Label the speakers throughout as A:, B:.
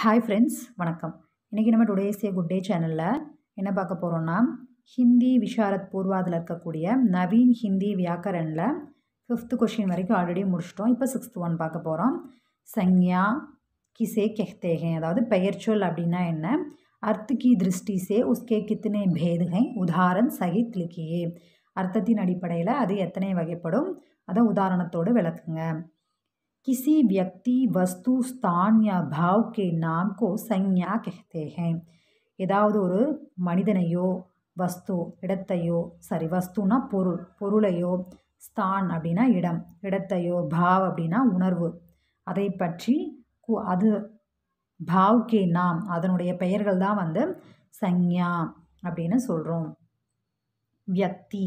A: Hi friends வணக்கம். இன்றைக்கி நம்ம டுடேஸ் ஏ குட் டே சேனலில் என்ன பார்க்க போகிறோன்னா ஹிந்தி விஷாரத் பூர்வாதில் இருக்கக்கூடிய நவீன் ஹிந்தி வியாக்கரனில் ஃபிஃப்த்து கொஷின் வரைக்கும் ஆல்ரெடி முடிச்சிட்டோம். இப்போ சிக்ஸ்த் ஒன் பார்க்க போகிறோம் சங்யா கிசே கெஹ்தேகை. அதாவது பெயர்ச்சொல் அப்படின்னா என்ன? அர்த்த கி திருஷ்டி சே உஸ்கே கித்தனை பேதுகை உதாரன் உதாரண் சகித் லிக்கியே அர்த்தத்தின் அடிப்படையில் அது எத்தனை வகைப்படும்? அதை உதாரணத்தோடு விளக்குங்க. किसी व्यक्ति वस्तु स्थान या भाव के नाम को संज्ञा कहते हैं ஏதாவது ஒரு மனிதனையோ வஸ்து இடத்தையோ சாரி வஸ்துனா பொருள் பொருளையோ ஸ்தான் அப்படின்னா இடம் இடத்தையோ பாவ் அப்படின்னா உணர்வு அதை பற்றி கு- அது பாவ் கே நாம் அதனுடைய பெயர்கள் தான் வந்து சஞ்ஞா அப்படின்னு சொல்கிறோம் வியக்தி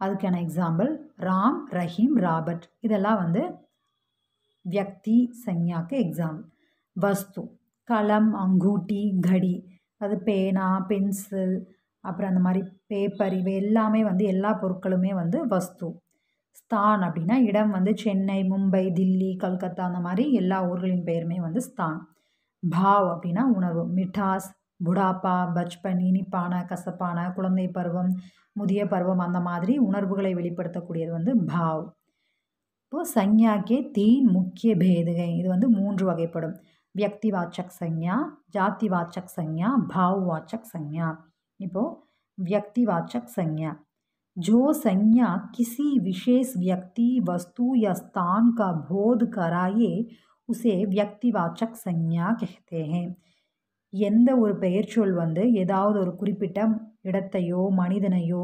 A: அதுக்கான எக்ஸாம்பிள் ராம் ரஹீம் ராபர்ட் இதெல்லாம் வந்து வியக்தி சஞ்ஞாக்கு કે வஸ்து களம் அங்கூட்டி கடி அது பேனா பென்சில் அப்புறம் அந்த மாதிரி பேப்பர் இவை எல்லாமே வந்து எல்லா பொருட்களுமே வந்து வஸ்து ஸ்தான் அப்படின்னா இடம் வந்து சென்னை மும்பை தில்லி கல்கத்தா அந்த மாதிரி எல்லா ஊர்களின் பெயருமே வந்து ஸ்தான். பாவ் அப்படின்னா உணவு மிட்டாஸ் புடாப்பா பச்பன் இனிப்பான கசப்பான குழந்தை பருவம் முதிய பருவம் அந்த மாதிரி உணர்வுகளை வெளிப்படுத்தக்கூடியது வந்து பாவ். இப்போ சஞ்ஞாக்கே தீன் முக்கிய பேதுகை இது வந்து மூன்று வகைப்படும் வியக்திவாச்சக் சஞ்ஞா ஜாத்திவாச்சக் சஞ்ஞா பாவ்வாச்சக் சஞ்ஞா இப்போ व्यक्तिवाचक संज्ञा जो संज्ञा किसी विशेष व्यक्ति वस्तु या स्थान का बोध कराए उसे व्यक्तिवाचक संज्ञा कहते हैं எந்த ஒரு பெயர்ச்சொல் வந்து ஏதாவது ஒரு குறிப்பிட்ட இடத்தையோ மனிதனையோ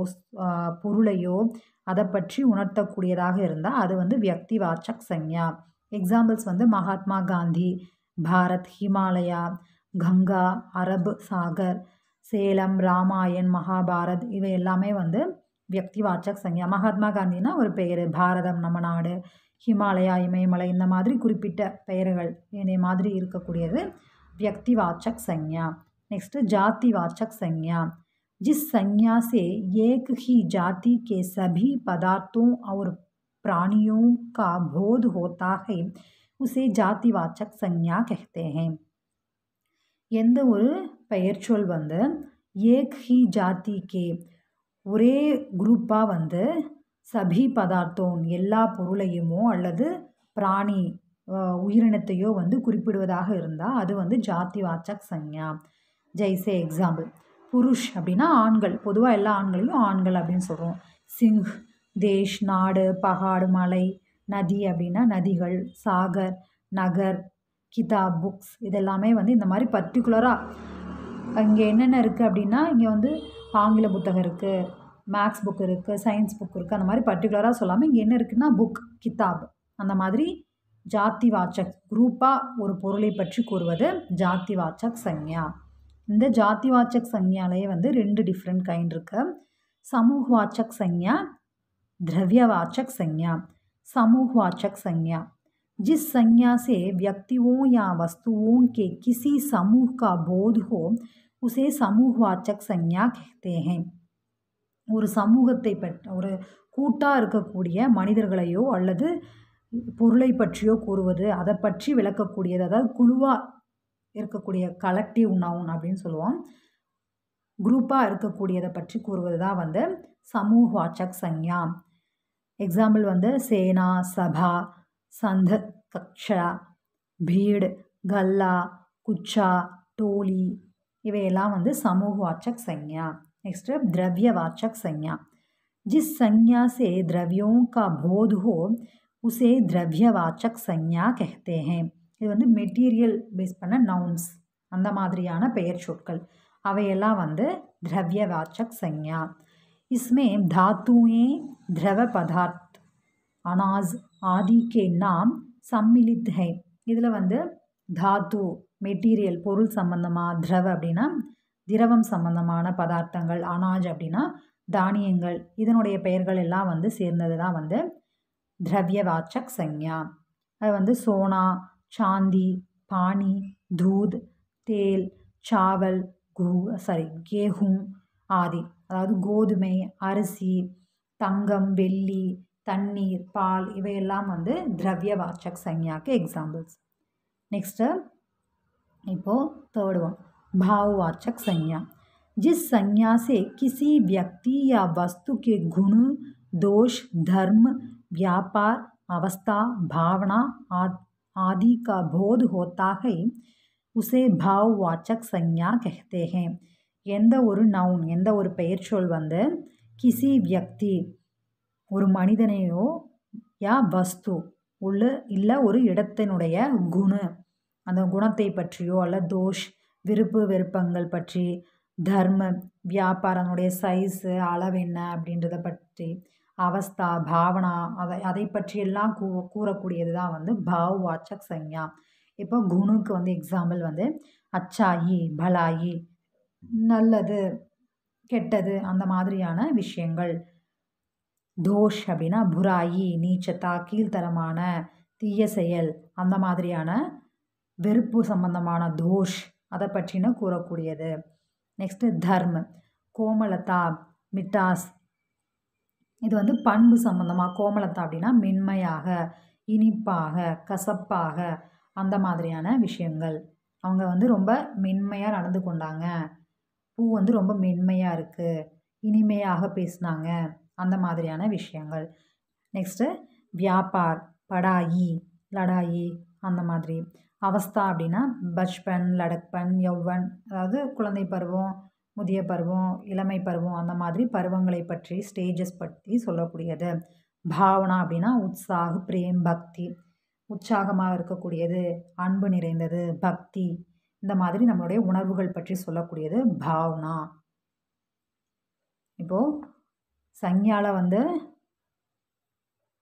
A: பொருளையோ அதை பற்றி உணர்த்தக்கூடியதாக இருந்தால் அது வந்து வியக்திவாச்சக் சஞ்ஞா எக்ஸாம்பிள்ஸ் வந்து மகாத்மா காந்தி பாரத் ஹிமாலயா கங்கா அரபு சாகர் சேலம் ராமாயண் மகாபாரத் இவை எல்லாமே வந்து வியக்திவாச்சக் சஞ்ஞா மகாத்மா காந்தினா ஒரு பெயர். பாரதம் நம்ம நாடு ஹிமாலயா இமயமலை இந்த மாதிரி குறிப்பிட்ட பெயர்கள் இதே மாதிரி இருக்கக்கூடியது. व्यक्तिवाचक संज्ञा नेक्स्ट जातिवाचक संज्ञा जिस संज्ञा से एक ही जाति के सभी पदार्थों और प्राणियों का बोध होता है उसे जातिवाचक संज्ञा कहते हैं எந்த ஒரு பெயர்ச்சொல் வந்து ஏக் ஹி ஜாதி கே ஒரே குரூப்பாக வந்து சபி பதார்த்தம் எல்லா பொருளையுமோ அல்லது பிராணி அஹ், உயிரினத்தையோ வந்து குறிப்பிடுவதாக இருந்தால் அது வந்து ஜாதி வாச்சக் சஞ்ஞா ஜெய்சே எக்ஸாம்பிள். புருஷ் அப்படின்னா ஆண்கள். பொதுவாக எல்லா ஆண்களையும் ஆண்கள் அப்படின்னு சொல்கிறோம் சிங் தேஷ் நாடு பகாடு மலை நதி அப்படின்னா நதிகள் சாகர் நகர் கிதாப் புக்ஸ் இதெல்லாமே வந்து இந்த மாதிரி பர்டிகுலராக இங்கே என்னென்ன இருக்குது அப்படின்னா இங்கே வந்து ஆங்கில புத்தகம் இருக்குது மேக்ஸ் புக் இருக்குது சயின்ஸ் புக் இருக்குது அந்த மாதிரி பர்டிகுலராக சொல்லாமல் இங்கே என்ன இருக்குன்னா புக் கிதாப் அந்த மாதிரி ஜாதி வாச்சக் குரூப்பாக ஒரு பொருளை பற்றி கூறுவது ஜாதி வாச்சக் சஞ்ஞா இந்த ஜாதி வாச்சக் சஞ்ஞாலேயே வந்து ரெண்டு டிஃப்ரெண்ட் கைண்ட் இருக்கு சமூகவாச்சக் சஞ்ஞா द्रव्यवाचक संज्ञा समूहवाचक संज्ञा जिस संज्ञा से व्यक्तियों या वस्तुओं के किसी समूह का बोध हो उसे समूहवाचक संज्ञा कहते हैं ஒரு சமூகத்தை பற்றி ஒரு கூட்டாக இருக்கக்கூடிய மனிதர்களையோ அல்லது பொருளை பற்றியோ கூறுவது அதை பற்றி விளக்கக்கூடியது அதாவது குழுவாக இருக்கக்கூடிய கலெக்டிவ் நவுன் அப்படின்னு சொல்லுவோம் குரூப்பாக இருக்கக்கூடியதை பற்றி கூறுவது தான் வந்து சமூகவாச்சக் சஞ்ஞா எக்ஸாம்பிள் வந்து சேனா சபா சந்த கக்ஷா பீடு கல்லா குச்சா டோலி இவையெல்லாம் வந்து சமூகவாச்சக் संज्ञा नेक्स्ट द्रव्यवाचक संज्ञा जिस संज्ञा से द्रव्यों का बोध हो उसे द्रव्यवाचक संज्ञा कहते हैं இது வந்து மெட்டீரியல் பேஸ் பண்ண நவுன்ஸ் அந்த மாதிரியான பெயர் சொற்கள் அவையெல்லாம் வந்து द्रव्यवाचक संज्ञा इसमें धातुएं द्रव पदार्थ अनाज आदि के नाम सम्मिलित है இதில் வந்து தாத்து மெட்டீரியல் பொருள் சம்பந்தமாக திரவ அப்படின்னா திரவம் சம்பந்தமான பதார்த்தங்கள் அனாஜ் அப்படின்னா தானியங்கள் இதனுடைய பெயர்கள் எல்லாம் வந்து சேர்ந்தது தான் வந்து द्रव्यवाचक संज्ञा। अब सोना चांदी पानी दूद तेल चावल गू सारी गेहूँ आदि अोध अरसि तंगम तीर् पाल इवेल वो द्रव्यवाचक संज्ञा के एक्सापल नेक्स्ट इर्ड इोड भाववाचक संज्ञा जिस संज्ञा से किसी व्यक्ति या वस्तु के गुण, दोष, धर्म व्यापार अवस्था भावना आ- आदि का बोध होता है उसे भाववाचक संज्ञा कहते हैं எந்த ஒரு நவுன் எந்த ஒரு பெயர்ச்சொல் வந்து கிசி வியக்தி ஒரு மனிதனையோ யா வஸ்து உள்ள இல்லை ஒரு இடத்தினுடைய குண அந்த குணத்தை பற்றியோ அல்ல தோஷ் விருப்பு வெறுப்பங்கள் பற்றி தர்ம வியாபாரனுடைய சைஸு அளவு என்ன அப்படின்றத பற்றி அவஸ்தா பாவனா அதை அதை பற்றியெல்லாம் கூ கூறக்கூடியது தான் வந்து பாவ் வாச்சக் சஞ்ஞா இப்போ குணுக்கு வந்து எக்ஸாம்பிள் வந்து அச்சாயி பலாயி நல்லது கெட்டது அந்த மாதிரியான விஷயங்கள். தோஷ் அப்படின்னா புராயி நீச்சத்தா கீழ்த்தரமான தீய செயல் அந்த மாதிரியான வெறுப்பு சம்பந்தமான தோஷ் அதை பற்றின கூறக்கூடியது. நெக்ஸ்ட்டு தர்ம கோமலதா மிட்டாஸ் இது வந்து பண்பு சம்பந்தமாக கோமளத்தை அப்படின்னா மென்மையாக இனிப்பாக கசப்பாக அந்த மாதிரியான விஷயங்கள். அவங்க வந்து ரொம்ப மென்மையாக நடந்து கொண்டாங்க. பூ வந்து ரொம்ப மென்மையாக இருக்குது இனிமையாக பேசினாங்க. அந்த மாதிரியான விஷயங்கள். நெக்ஸ்ட்டு வியாபார் படாயி லடாயி அந்த மாதிரி. அவஸ்தா அப்படின்னா பச்பன் லடக்பன் யௌவன் அதாவது குழந்தை பருவம் முதிய பருவம் இளமை பருவம் அந்த மாதிரி பருவங்களை பற்றி ஸ்டேஜஸ் பற்றி சொல்லக்கூடியது. பாவனா அப்படின்னா உற்சாக பிரேம் பக்தி. உற்சாகமாக இருக்கக்கூடியது அன்பு நிறைந்தது பக்தி. இந்த மாதிரி நம்மளுடைய உணர்வுகள் பற்றி சொல்லக்கூடியது பாவனா. இப்போது சஞ்ஞால வந்து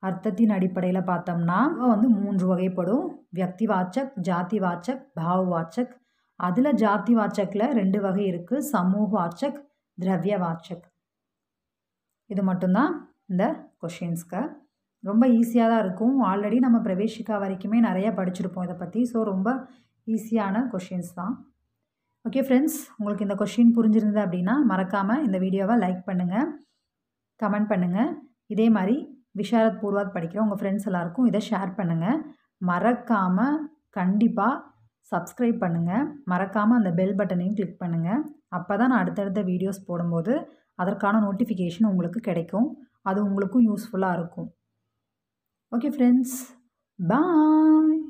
A: அர்த்தத்தின் அடிப்படையில் பார்த்தோம்னா வந்து மூன்று வகைப்படும். வியக்தி வாச்சக் ஜாதி வாச்சக் பாவ் வாச்சக் அதில் ஜாதி வாச்சக்கில் ரெண்டு வகை இருக்குது சமூக வாச்சக் திரவிய வாச்சக். இது மட்டும்தான் இந்த கொஷின்ஸ்க்கு ரொம்ப ஈஸியாக தான் இருக்கும். ஆல்ரெடி நம்ம பிரவேசிக்கா வரைக்குமே நிறைய படிச்சிருப்போம் இதை பற்றி ஸோ ரொம்ப ஈஸியான கொஷின்ஸ் தான். ஓகே ஃப்ரெண்ட்ஸ் உங்களுக்கு இந்த கொஷின் புரிஞ்சிருந்தது அப்படின்னா மறக்காமல் இந்த வீடியோவை லைக் பண்ணுங்கள் கமெண்ட் பண்ணுங்கள் இதே மாதிரி விஷாரத் பூர்வாத் படிக்கிற உங்கள் ஃப்ரெண்ட்ஸ் எல்லாருக்கும் இதை ஷேர் பண்ணுங்கள் மறக்காமல் கண்டிப்பாக சப்ஸ்கிரைப் பண்ணுங்கள் மறக்காமல் அந்த பெல் பட்டனையும் கிளிக் பண்ணுங்கள் அப்போ தான் நான் அடுத்தடுத்த வீடியோஸ் போடும்போது அதற்கான நோட்டிஃபிகேஷன் உங்களுக்கு கிடைக்கும். அது உங்களுக்கும் யூஸ்ஃபுல்லாக இருக்கும். Okay friends bye